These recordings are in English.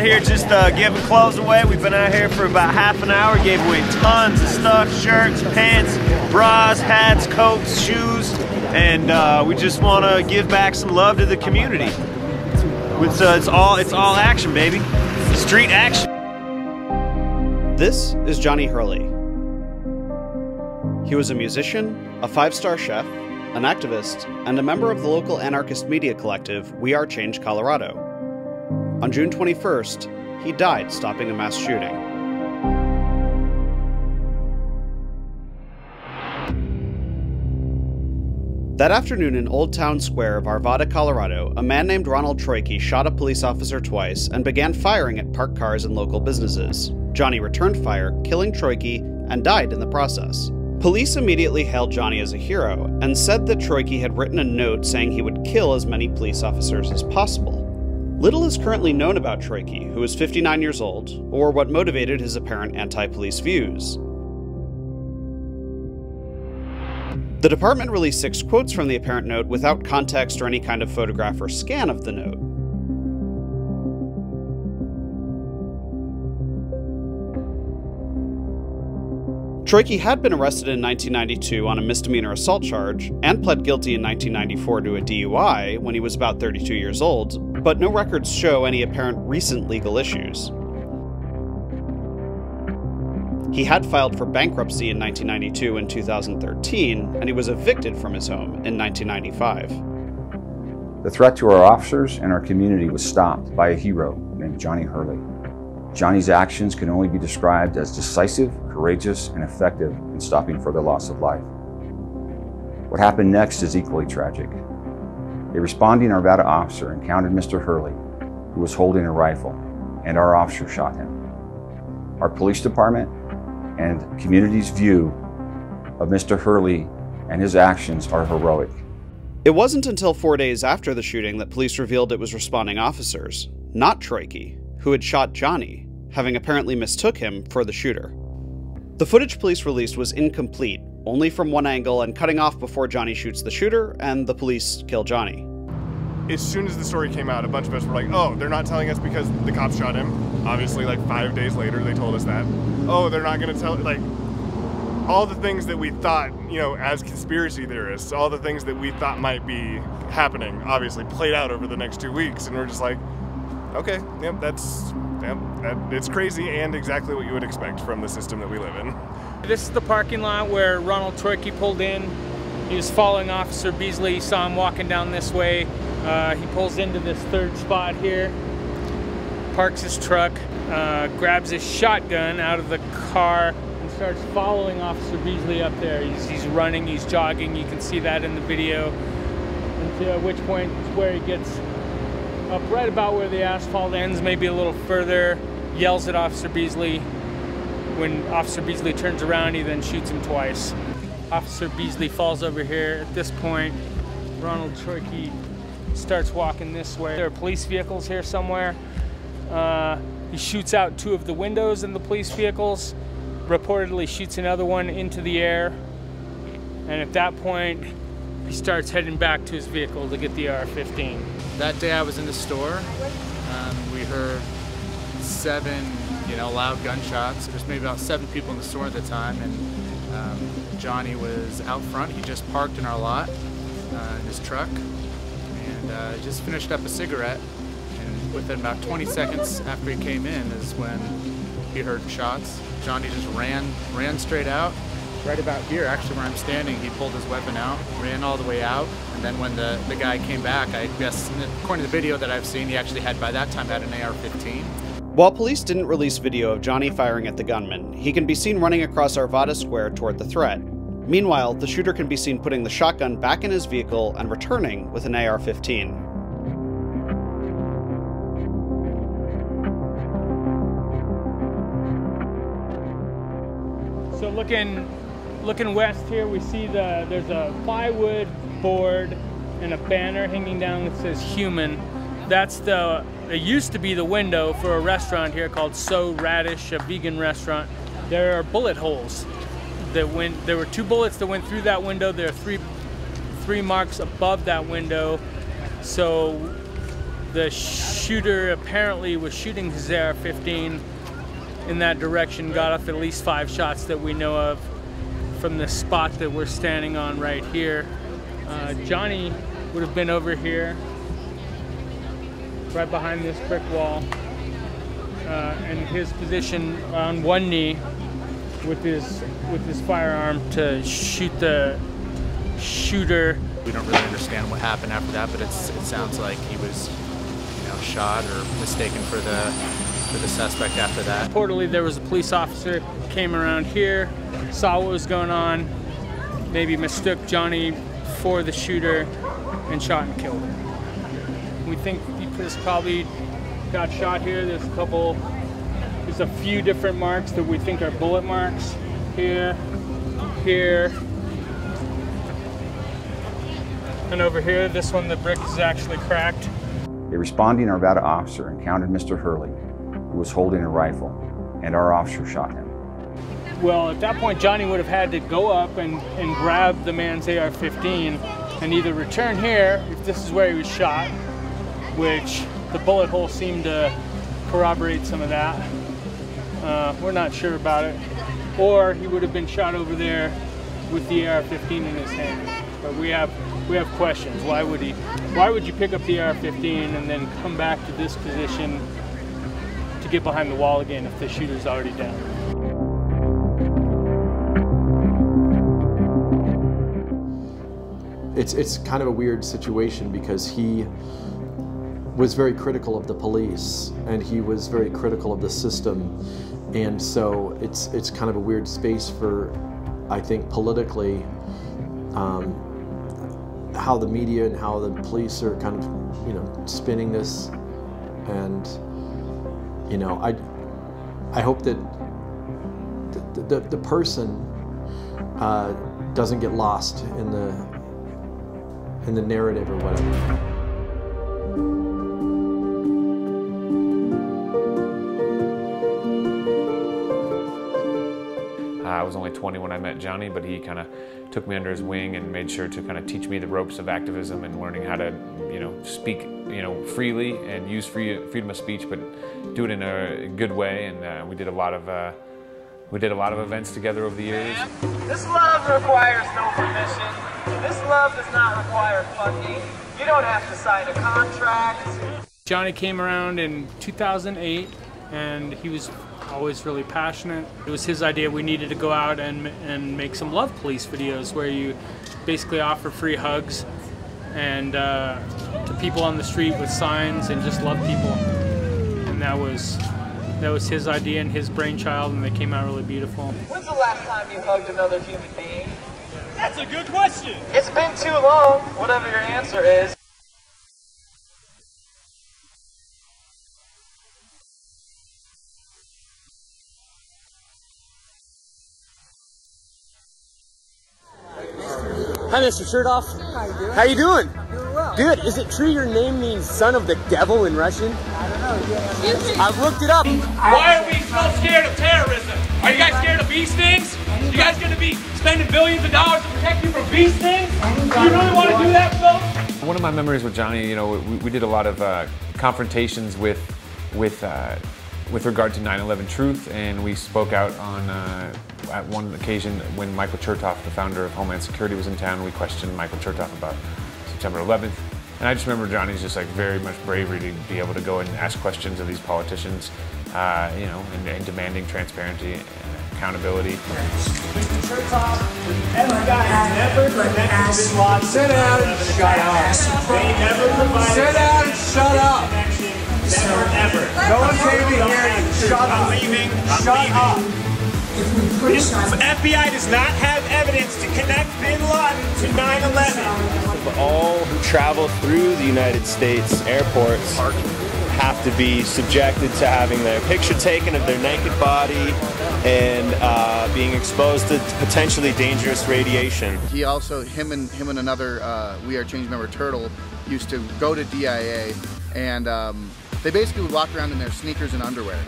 out here just uh, giving clothes away. We've been out here for about half an hour. Gave away tons of stuff: shirts, pants, bras, hats, coats, shoes, and uh, we just want to give back some love to the community. It's, uh, it's all it's all action, baby. Street action. This is Johnny Hurley. He was a musician, a five star chef, an activist, and a member of the local anarchist media collective We Are Change Colorado. On June 21st, he died stopping a mass shooting. That afternoon in Old Town Square of Arvada, Colorado, a man named Ronald Troyke shot a police officer twice and began firing at parked cars and local businesses. Johnny returned fire, killing Troyke, and died in the process. Police immediately hailed Johnny as a hero and said that Troyke had written a note saying he would kill as many police officers as possible. Little is currently known about Troyke, who is 59 years old, or what motivated his apparent anti police views. The department released six quotes from the apparent note without context or any kind of photograph or scan of the note. Troyke had been arrested in 1992 on a misdemeanor assault charge and pled guilty in 1994 to a DUI when he was about 32 years old, but no records show any apparent recent legal issues. He had filed for bankruptcy in 1992 and 2013, and he was evicted from his home in 1995. The threat to our officers and our community was stopped by a hero named Johnny Hurley. Johnny's actions can only be described as decisive, courageous, and effective in stopping further loss of life. What happened next is equally tragic. A responding Arvada officer encountered Mr. Hurley, who was holding a rifle, and our officer shot him. Our police department and community's view of Mr. Hurley and his actions are heroic. It wasn't until four days after the shooting that police revealed it was responding officers, not Troyke, who had shot Johnny, having apparently mistook him for the shooter. The footage police released was incomplete, only from one angle and cutting off before Johnny shoots the shooter and the police kill Johnny. As soon as the story came out, a bunch of us were like, oh, they're not telling us because the cops shot him. Obviously, like five days later, they told us that. Oh, they're not going to tell, like, all the things that we thought, you know, as conspiracy theorists, all the things that we thought might be happening, obviously played out over the next two weeks. And we're just like, okay, yep, that's, yep, that, it's crazy and exactly what you would expect from the system that we live in. This is the parking lot where Ronald Troyke pulled in. He was following Officer Beesley, he saw him walking down this way. Uh, he pulls into this third spot here, parks his truck, uh, grabs his shotgun out of the car, and starts following Officer Beesley up there. He's, he's running, he's jogging, you can see that in the video. Until which point is where he gets up right about where the asphalt ends, maybe a little further, yells at Officer Beesley. When Officer Beesley turns around, he then shoots him twice. Officer Beesley falls over here. At this point, Ronald Troyke starts walking this way. There are police vehicles here somewhere. Uh, he shoots out two of the windows in the police vehicles, reportedly shoots another one into the air, and at that point, he starts heading back to his vehicle to get the AR-15. That day I was in the store. Um, we heard seven, you know, loud gunshots. There's maybe about seven people in the store at the time, and um, Johnny was out front. He just parked in our lot uh, in his truck, and uh, just finished up a cigarette. And within about 20 seconds after he came in is when he heard shots. Johnny just ran, ran straight out. Right about here, actually where I'm standing, he pulled his weapon out, ran all the way out, and then when the, the guy came back, I guess, according to the video that I've seen, he actually had, by that time, had an AR-15. While police didn't release video of Johnny firing at the gunman, he can be seen running across Arvada Square toward the threat. Meanwhile, the shooter can be seen putting the shotgun back in his vehicle and returning with an AR 15. So looking looking west here, we see the there's a plywood board and a banner hanging down that says human. That's the it used to be the window for a restaurant here called So Radish, a vegan restaurant. There are bullet holes that went there were two bullets that went through that window. There are three three marks above that window. So The shooter apparently was shooting his AR-15 in that direction, got off at least five shots that we know of from the spot that we're standing on right here. Uh, Johnny would have been over here, right behind this brick wall, uh, in his position on one knee with his with his firearm to shoot the shooter. We don't really understand what happened after that, but it's, it sounds like he was, you know, shot or mistaken for the for the suspect after that. Reportedly, there was a police officer came around here, saw what was going on, maybe mistook Johnny for the shooter, and shot and killed him. We think was probably got shot here. There's a couple, there's a few different marks that we think are bullet marks here, here, and over here. This one, the brick is actually cracked. A responding Arvada officer encountered Mr. Hurley, who was holding a rifle, and our officer shot him. Well, at that point, Johnny would have had to go up and, and grab the man's AR-15 and either return here, if this is where he was shot, which the bullet hole seemed to corroborate some of that. Uh, we're not sure about it. Or he would have been shot over there with the AR-15 in his hand. But we have we have questions. Why would he? Why would you pick up the AR-15 and then come back to this position to get behind the wall again if the shooter's already down? It's, it's kind of a weird situation because he was very critical of the police and he was very critical of the system. And so it's, it's kind of a weird space for, I think, politically, um, how the media and how the police are kind of, you know, spinning this. And, you know, I, I hope that the, the, the person uh, doesn't get lost in the in the narrative or whatever. I was only 20 when I met Johnny, but he kind of took me under his wing and made sure to kind of teach me the ropes of activism and learning how to, you know, speak, you know, freely and use free, freedom of speech, but do it in a good way. And uh, we did a lot of uh, we did a lot of events together over the years. This love requires no permission. This love does not require funding. You don't have to sign a contract. Johnny came around in 2008 and he was always really passionate. It was his idea we needed to go out and, and make some love police videos where you basically offer free hugs and uh, to people on the street with signs and just love people. And that was that was his idea and his brainchild and they came out really beautiful. When's the last time you hugged another human being? That's a good question. It's been too long, whatever your answer is. Hi, Mr. Chertoff. How you doing? Good. Is it true your name means son of the devil in Russian? I don't know. I've looked it up. Why are we so scared of terrorism? Are you guys scared of bee stings? You guys gonna be spending billions of dollars to protect you from bee stings? Do you really want to do that, folks? One of my memories with Johnny, you know, we, we did a lot of uh, confrontations with with uh, with regard to 9/11 truth, and we spoke out on uh, at one occasion when Michael Chertoff, the founder of Homeland Security, was in town. We questioned Michael Chertoff about September 11th, and I just remember Johnny's just like very much bravery to be able to go and ask questions of these politicians, uh, you know, and, and demanding transparency and accountability. Sit down and shut up. They never provided Sit down and shut up. Never, ever. No one came to hear you. Shut I'm up. leaving. I'm Shut leaving. up. This FBI does not have evidence to connect Bin Laden to 9/11. all who travel through the United States airports have to be subjected to having their picture taken of their naked body and uh, being exposed to potentially dangerous radiation. He also, him and him and another uh, We Are Change member Turtle used to go to DIA, and um, they basically would walk around in their sneakers and underwear,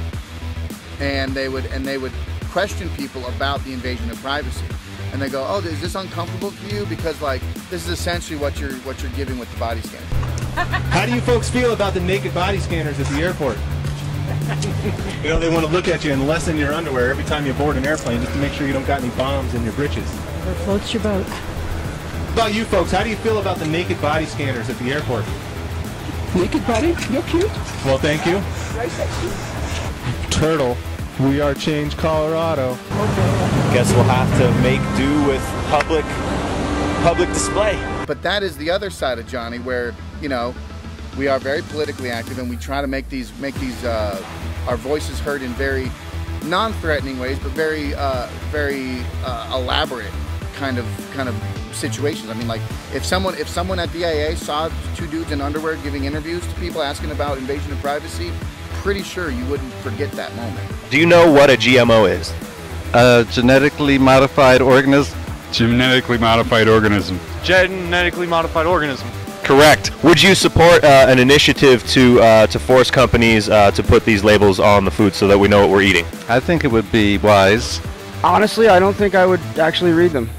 and they would and they would question people about the invasion of privacy, and they go, "Oh, is this uncomfortable for you? Because like this is essentially what you're what you're giving with the body scan." How do you folks feel about the naked body scanners at the airport? You know, they want to look at you and lessen your underwear every time you board an airplane just to make sure you don't got any bombs in your britches. Or floats your boat. How about you folks? How do you feel about the naked body scanners at the airport? Naked buddy, You're cute. Well, thank you. Turtle, we are Change Colorado. Guess we'll have to make do with public public display. But that is the other side of Johnny, where you know we are very politically active, and we try to make these make these uh, our voices heard in very non-threatening ways, but very uh, very uh, elaborate kind of kind of situations. I mean, like if someone if someone at DIA saw two dudes in underwear giving interviews to people asking about invasion of privacy, pretty sure you wouldn't forget that moment. Do you know what a GMO is? A genetically modified organism. Genetically modified organism. Genetically modified organism. Correct. Would you support uh, an initiative to uh, to force companies uh, to put these labels on the food so that we know what we're eating? I think it would be wise. Honestly, I don't think I would actually read them.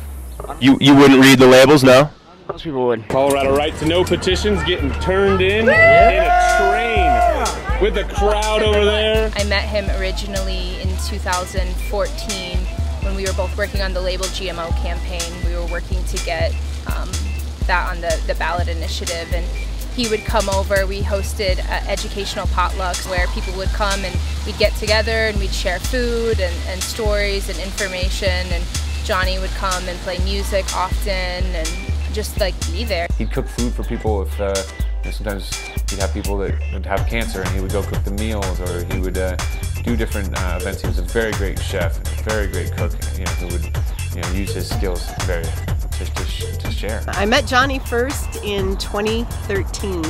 You you wouldn't read the labels, no? Most people would. Colorado right to know petitions getting turned in in a train with the crowd over there. I met him originally in 2014 when we were both working on the Label GMO campaign. We were working to get um, that on the, the ballot initiative and he would come over. We hosted uh, educational potlucks where people would come and we'd get together and we'd share food and, and stories and information and Johnny would come and play music often and just like be there. He'd cook food for people if uh, you know, sometimes he'd have people that would have cancer and he would go cook the meals or he would uh, do different uh, events. He was a very great chef and a very great cook, you know, who would you know, use his skills very to, to, to share. I met Johnny first in 2013,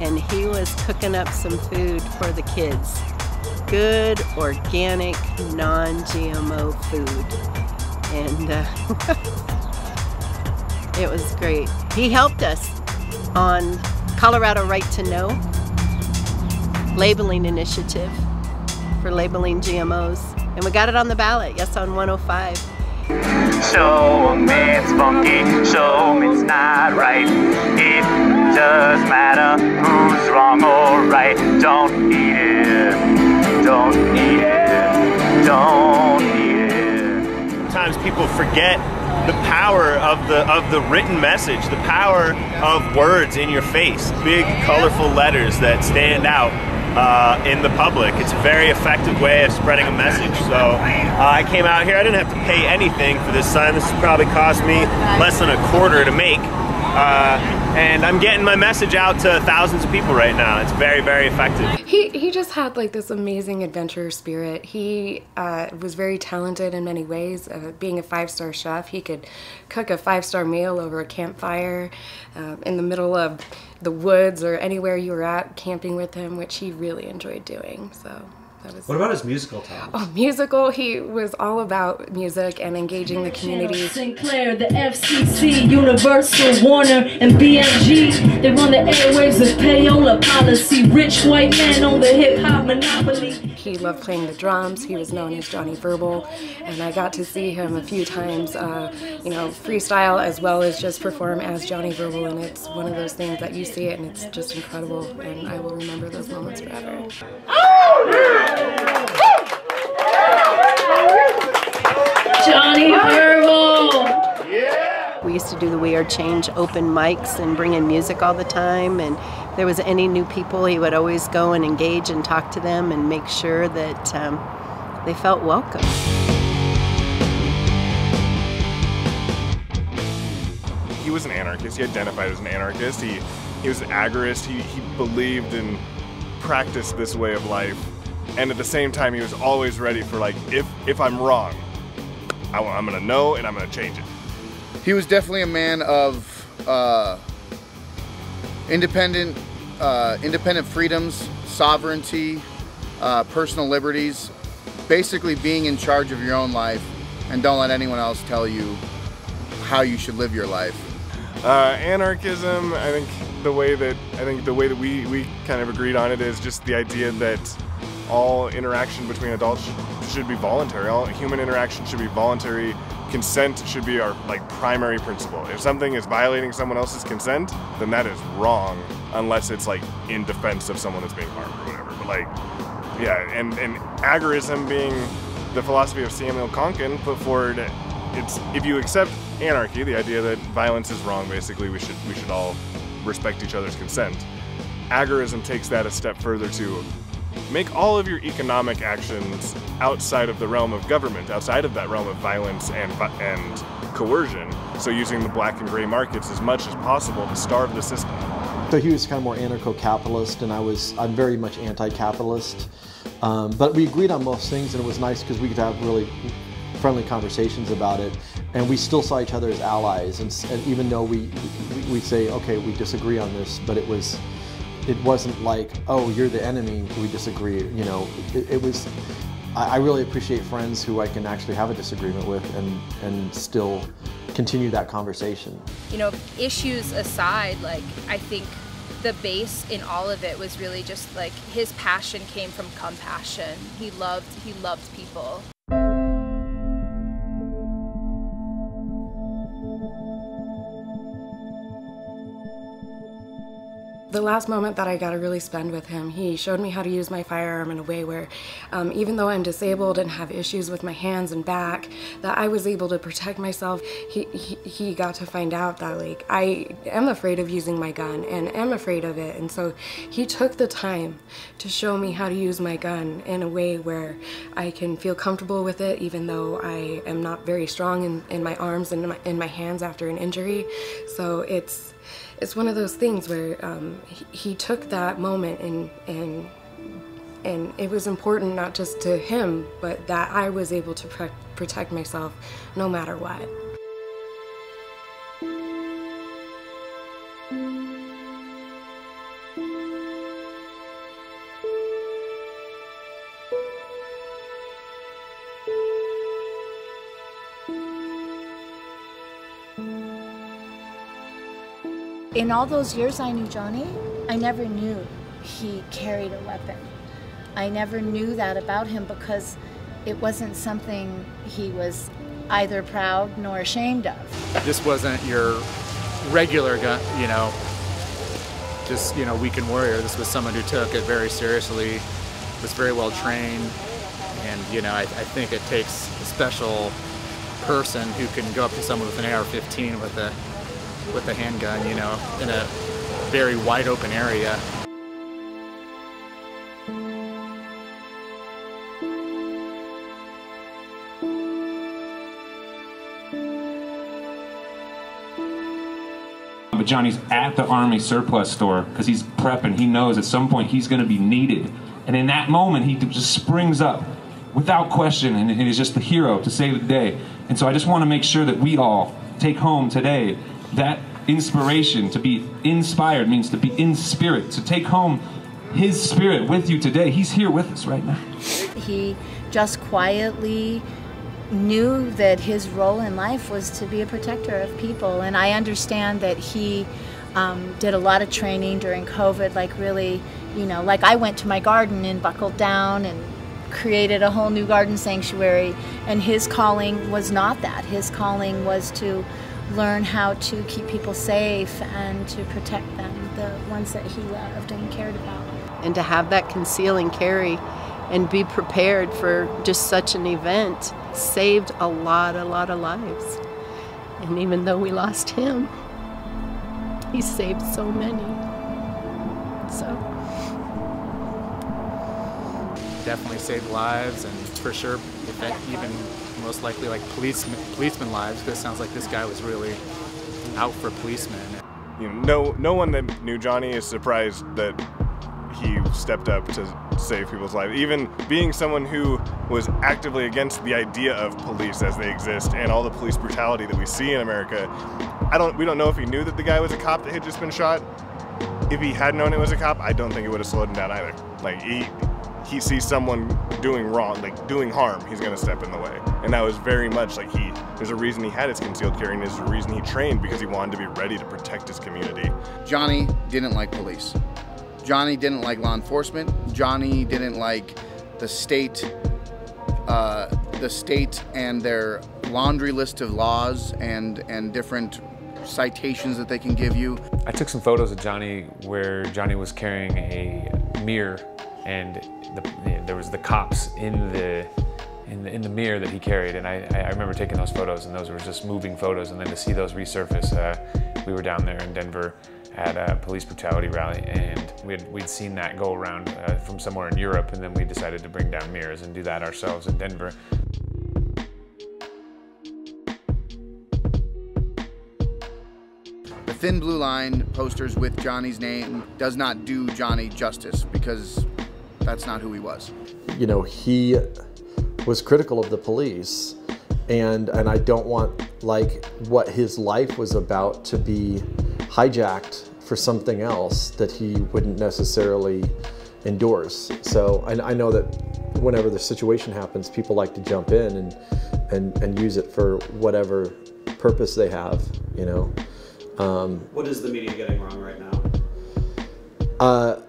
and he was cooking up some food for the kids. Good, organic, non GMO food. And uh, it was great. He helped us on Colorado Right to Know labeling initiative for labeling GMOs. And we got it on the ballot, yes, on 105. Show 'em it's funky, show 'em it's not right. It does matter who's wrong or right. Don't eat it, people forget the power of the of the written message, the power of words in your face, big colorful letters that stand out uh, in the public. It's a very effective way of spreading a message. So uh, I came out here. I didn't have to pay anything for this sign. This probably cost me less than a quarter to make. Uh, and I'm getting my message out to thousands of people right now. It's very, very effective. He, he just had like this amazing adventure spirit. He uh, was very talented in many ways. Uh, being a five-star chef, he could cook a five-star meal over a campfire uh, in the middle of the woods or anywhere you were at camping with him, which he really enjoyed doing. So that was What about his musical talent? Oh, musical. He was all about music and engaging the community. Sinclair, the FCC, Universal, Warner, and BMG. They run the airwaves with payola policy. Rich white man on the hip hop monopoly. He loved playing the drums. He was known as Johnny Verbal, and I got to see him a few times, uh, you know, freestyle as well as just perform as Johnny Verbal. And it's one of those things that you see it, and it's just incredible. And I will remember those moments forever. Johnny Verbal. We used to do the We Are Change open mics and bring in music all the time. And if there was any new people, he would always go and engage and talk to them and make sure that um, they felt welcome. he was an anarchist. He identified as an anarchist. He he was an agorist. He he believed and practiced this way of life, and at the same time, he was always ready for like if if I'm wrong, I, am gonna know and I'm gonna change it. He was definitely a man of uh, independent, uh, independent freedoms, sovereignty, uh, personal liberties, basically being in charge of your own life, and don't let anyone else tell you how you should live your life. Uh, anarchism, I think the way that I think the way that we, we kind of agreed on it is just the idea that all interaction between adults should, be voluntary. All human interaction should be voluntary consent should be our like primary principle. If something is violating someone else's consent, then that is wrong, unless it's like in defense of someone that's being harmed or whatever. But like, yeah, and and agorism being the philosophy of Samuel Konkin put forward, it's if you accept anarchy, the idea that violence is wrong, basically we should we should all respect each other's consent. Agorism takes that a step further to make all of your economic actions outside of the realm of government, outside of that realm of violence and, and coercion. So using the black and gray markets as much as possible to starve the system. So he was kind of more anarcho-capitalist, and I was I'm very much anti-capitalist. Um, but we agreed on most things, and it was nice because we could have really friendly conversations about it, and we still saw each other as allies. And, and even though we we say okay, we disagree on this, but it was it wasn't like, oh, you're the enemy, we disagree. You know, it, it was, I, I, really appreciate friends who I can actually have a disagreement with and, and still continue that conversation. You know, issues aside, like, I think the base in all of it was really just like his passion came from compassion. He loved, he loved people. The last moment that I got to really spend with him, he showed me how to use my firearm in a way where um, even though I'm disabled and have issues with my hands and back, that I was able to protect myself. He, he, he got to find out that like I am afraid of using my gun and am afraid of it. And so he took the time to show me how to use my gun in a way where I can feel comfortable with it even though I am not very strong in, in my arms and in my, in my hands after an injury. So it's it's one of those things where um, he, he, took that moment and and and it was important not just to him, but that I was able to protect myself no matter what. In all those years I knew Johnny, I never knew he carried a weapon. I never knew that about him because it wasn't something he was either proud nor ashamed of. This wasn't your regular gun, you know, just, you know, weekend warrior. This was someone who took it very seriously, was very well trained, and, you know, I, I think it takes a special person who can go up to someone with an AR-15 with a with a handgun, you know, in a very wide open area. But Johnny's at the Army surplus store because he's prepping. He knows at some point he's going to be needed. And in that moment, he just springs up without question and he's just the hero to save the day. And so I just want to make sure that we all take home today that inspiration, to be inspired means to be in spirit, to take home his spirit with you today. He's here with us right now. He just quietly knew that his role in life was to be a protector of people. And I understand that he um, did a lot of training during COVID, like really, you know, like I went to my garden and buckled down and created a whole new garden sanctuary. And his calling was not that. His calling was to learn how to keep people safe and to protect them, the ones that he loved and cared about. And to have that conceal and carry and be prepared for just such an event saved a lot, a lot of lives. And even though we lost him, he saved so many. So. Definitely saved lives and for sure, if that even most likely like policemen, policemen lives, because it sounds like this guy was really out for policemen. You know, no, no one that knew Johnny is surprised that he stepped up to save people's lives. Even being someone who was actively against the idea of police as they exist and all the police brutality that we see in America, I don't, we don't know if he knew that the guy was a cop that had just been shot. If he had known it was a cop, I don't think it would have slowed him down either. Like he, he sees someone doing wrong, like doing harm, he's gonna step in the way. And that was very much like he, there's a reason he had his concealed carry and there's a reason he trained because he wanted to be ready to protect his community. Johnny didn't like police. Johnny didn't like law enforcement. Johnny didn't like the state, uh, the state and their laundry list of laws and and different citations that they can give you. I took some photos of Johnny where Johnny was carrying a mirror and the, there was the cops in the in the, in the mirror that he carried and I, I remember taking those photos and those were just moving photos and then to see those resurface uh, we were down there in Denver at a police brutality rally and we'd, we'd seen that go around uh, from somewhere in Europe and then we decided to bring down mirrors and do that ourselves in Denver. The thin blue line posters with Johnny's name does not do Johnny justice because that's not who he was. You know, he was critical of the police and and I don't want like what his life was about to be hijacked for something else that he wouldn't necessarily endorse. So I, I know that whenever the situation happens, people like to jump in and, and, and use it for whatever purpose they have, you know. Um, What is the media getting wrong right now? uh,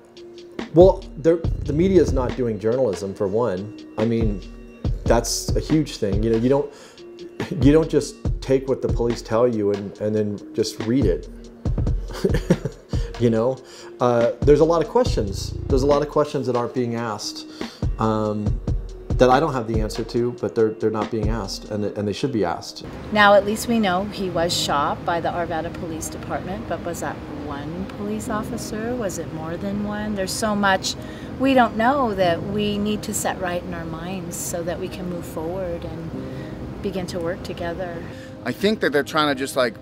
well, the media is not doing journalism for one. I mean, that's a huge thing. You know, you don't you don't just take what the police tell you and, and then just read it. you know, uh, there's a lot of questions. There's a lot of questions that aren't being asked um, that I don't have the answer to, but they're they're not being asked, and and they should be asked. Now, at least we know he was shot by the Arvada Police Department, but was that one police officer? Was it more than one? There's so much we don't know that we need to set right in our minds so that we can move forward and begin to work together. I think that they're trying to just like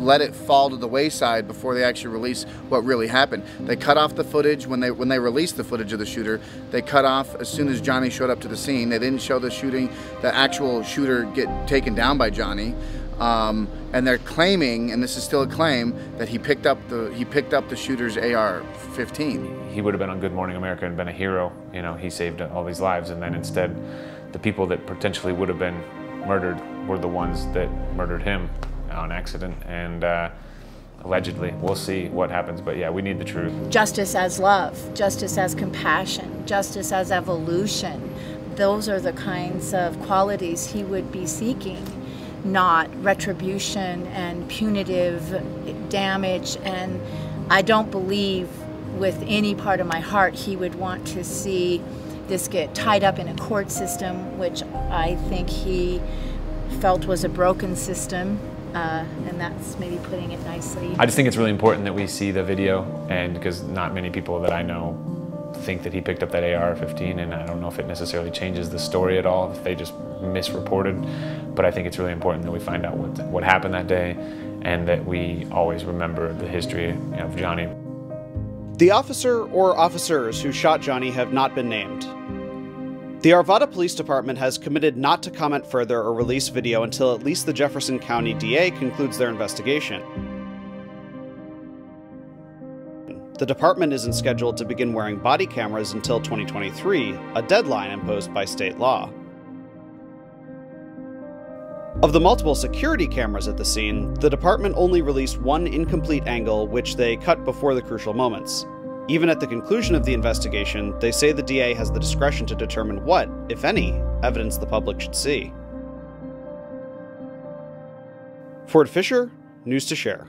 let it fall to the wayside before they actually release what really happened. They cut off the footage when they when they released the footage of the shooter. They cut off as soon as Johnny showed up to the scene. They didn't show the shooting, the actual shooter get taken down by Johnny. Um, and they're claiming, and this is still a claim, that he picked up the he picked up the shooter's AR-15. He would have been on Good Morning America and been a hero. You know, he saved all these lives, and then instead, the people that potentially would have been murdered were the ones that murdered him on accident. And uh, allegedly, we'll see what happens. But yeah, we need the truth. Justice as love, justice as compassion, justice as evolution. Those are the kinds of qualities he would be seeking, not retribution and punitive damage. And I don't believe with any part of my heart he would want to see this get tied up in a court system, which I think he felt was a broken system. Uh, and that's maybe putting it nicely. I just think it's really important that we see the video, and because not many people that I know think that he picked up that AR-15, and I don't know if it necessarily changes the story at all, if they just misreported. But I think it's really important that we find out what what happened that day, and that we always remember the history of Johnny. The officer or officers who shot Johnny have not been named. The Arvada Police Department has committed not to comment further or release video until at least the Jefferson County DA concludes their investigation. The department isn't scheduled to begin wearing body cameras until 2023, a deadline imposed by state law. Of the multiple security cameras at the scene, the department only released one incomplete angle, which they cut before the crucial moments. Even at the conclusion of the investigation, they say the DA has the discretion to determine what, if any, evidence the public should see. Ford Fischer, News to Share.